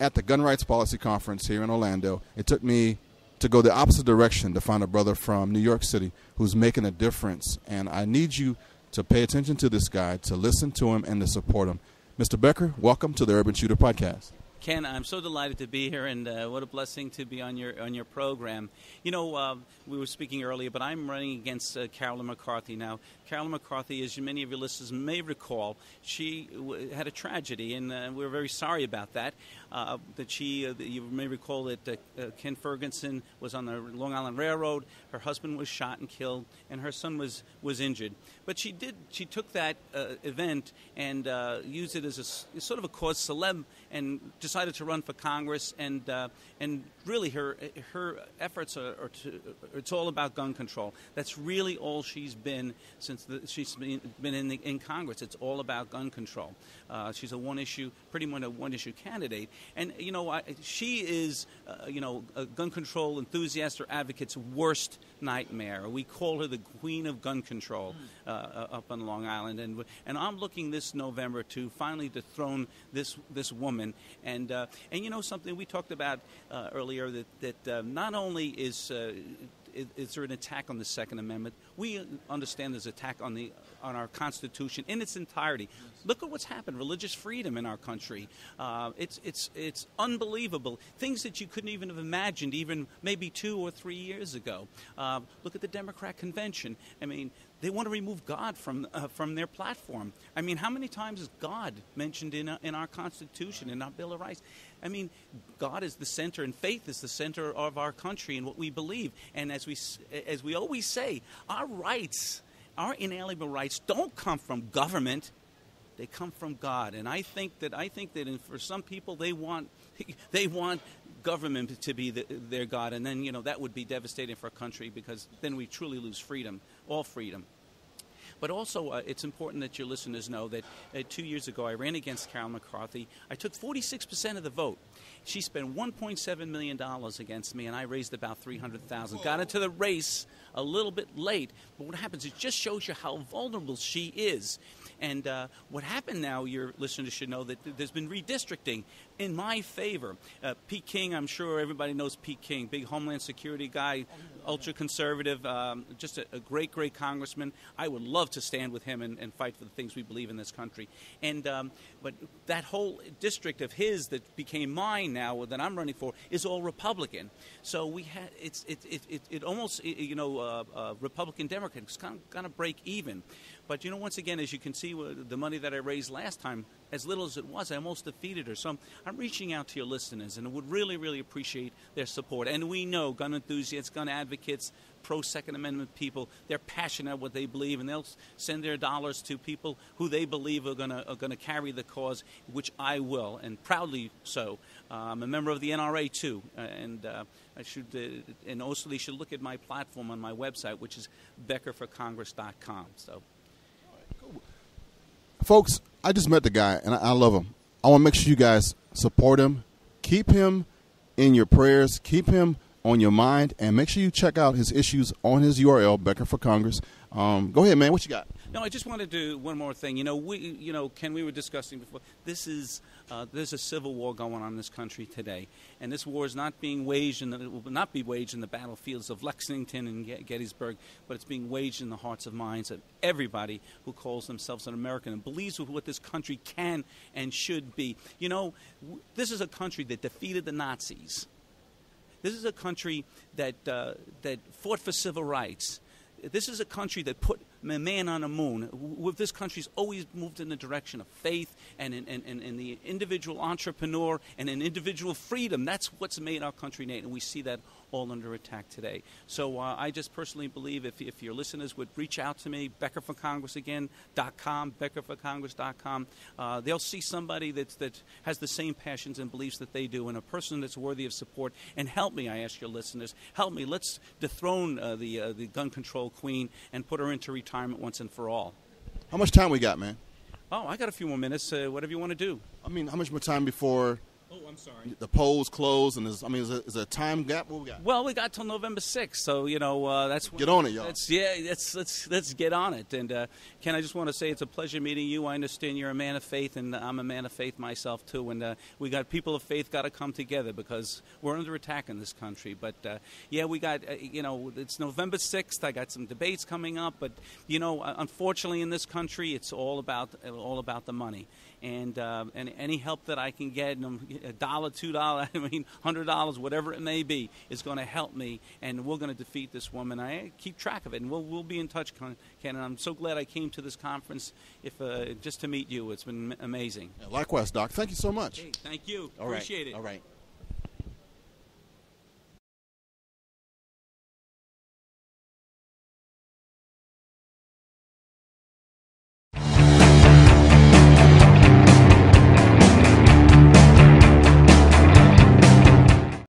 at the Gun Rights Policy Conference here in Orlando. It took me to go the opposite direction to find a brother from New York City who's making a difference. And I need you to pay attention to this guy, to listen to him, and to support him. Mr. Becker, welcome to the Urban Shooter Podcast. Ken, I'm so delighted to be here, and uh, what a blessing to be on your on your program. You know, uh, we were speaking earlier, but I'm running against uh, Carolyn McCarthy now. Carolyn McCarthy, as many of your listeners may recall, she w- had a tragedy, and uh, we're very sorry about that. Uh, that she, uh, you may recall that Ken Ferguson was on the Long Island Railroad. Her husband was shot and killed, and her son was was injured. But she did. She took that event and used it as a sort of a cause celeb, and decided to run for Congress. And uh, and really, her her efforts are, are to, it's all about gun control. That's really all she's been since the, she's been, been in, the, in Congress. It's all about gun control. Uh, she's a one issue, pretty much a one issue candidate. And, you know, I, she is, uh, you know, a gun control enthusiast or advocate's worst nightmare. We call her the queen of gun control uh, uh, up on Long Island. And, and I'm looking this November to finally dethrone this, this woman. And, uh, and, you know, something we talked about uh, earlier that, that not only is is, is, there an attack on the Second Amendment? We understand there's an attack on the on our Constitution in its entirety. Look at what's happened: religious freedom in our country. Uh, it's it's it's unbelievable. Things that you couldn't even have imagined, even maybe two or three years ago. Uh, look at the Democrat convention. I mean, they want to remove God from uh, from their platform. I mean, how many times is God mentioned in uh, in our Constitution in our Bill of Rights? I mean, God is the center, and faith is the center of our country and what we believe. And as we as we always say, our rights, our inalienable rights, don't come from government; they come from God. And I think that I think that for some people, they want they want government to be the, their God, and then you know that would be devastating for a country because then we truly lose freedom, all freedom. But also, uh, it's important that your listeners know that uh, two years ago I ran against Carol McCarthy. I took 46% of the vote. She spent 1.7 million dollars against me, and I raised about 300,000. Got into the race a little bit late, but what happens? It just shows you how vulnerable she is. And uh, what happened now, your listeners should know that there's been redistricting in my favor. Uh, Pete King, I'm sure everybody knows Pete King, big Homeland Security guy, ultra conservative, um, just a, a, great, great congressman. I would love to stand with him and, and fight for the things we believe in this country. And um, but that whole district of his that became mine now that I'm running for is all Republican. So we had it's it it, it, it almost you know uh, uh, Republican Democrats kind of, kind of break even. But you know, once again, as you can see, the money that I raised last time, as little as it was, I almost defeated her. So I'm reaching out to your listeners and would really, really appreciate their support. And we know gun enthusiasts, gun advocates, pro Second Amendment people, they're passionate about what they believe, and they'll send their dollars to people who they believe are going to carry the cause, which I will, and proudly so. Uh, I'm a member of the NRA too, uh, and uh, I should, uh, and also they should look at my platform on my website, which is beckerforcongress.com. So. Folks, I just met the guy and I, I love him. I want to make sure you guys support him, keep him in your prayers, keep him on your mind, and make sure you check out his issues on his URL, Becker for Congress. Um, go ahead, man. What you got? No, I just wanted to do one more thing. You know, we, you know, Ken, we were discussing before. This is uh, there's a civil war going on in this country today, and this war is not being waged, and it will not be waged in the battlefields of Lexington and Gettysburg, but it's being waged in the hearts and minds of everybody who calls themselves an American and believes what this country can and should be. You know, w- this is a country that defeated the Nazis. This is a country that uh, that fought for civil rights. This is a country that put a man on the moon. This country's always moved in the direction of faith and the individual entrepreneur and an individual freedom. That's what's made our country great, and we see that all under attack today. So uh, I just personally believe if, if your listeners would reach out to me, BeckerForCongress.com, BeckerForCongress.com, uh, they'll see somebody that's, that has the same passions and beliefs that they do and a person that's worthy of support. And help me, I ask your listeners, help me. Let's dethrone uh, the, uh, the gun control queen and put her into retirement once and for all. How much time we got, man? Oh, I got a few more minutes. Uh, whatever you want to do. I mean, how much more time before Oh, I'm sorry. The polls closed, and is I mean, is there, is there a time gap? What we got? Well, we got till November 6th, so you know uh, that's when, Get on it, y'all. Let's, yeah, let's let's let's get on it. And uh, Ken, I just want to say it's a pleasure meeting you. I understand you're a man of faith, and I'm a man of faith myself too. And uh, we got people of faith got to come together because we're under attack in this country. But uh, yeah, we got uh, you know it's November 6th. I got some debates coming up, but you know uh, unfortunately in this country it's all about all about the money. And uh, and any help that I can get, a dollar, two dollars, I mean, hundred dollars, whatever it may be, is going to help me, and we're going to defeat this woman. I keep track of it, and we'll we'll be in touch, Ken. And I'm so glad I came to this conference, if uh, just to meet you. It's been amazing. Likewise, Doc. Thank you so much. Hey, thank you. All right. Appreciate it. All right.